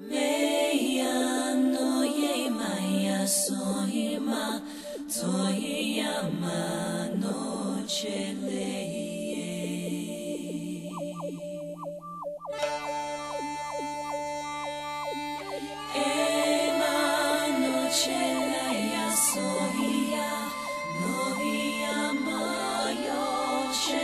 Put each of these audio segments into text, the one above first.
Meia noie maia soima, toia ma noche leie. E ma noche laia soia, noia maia noche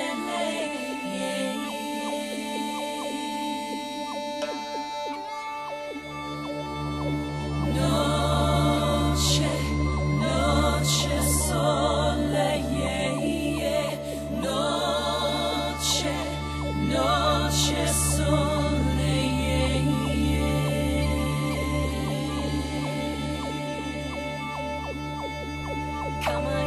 Come on.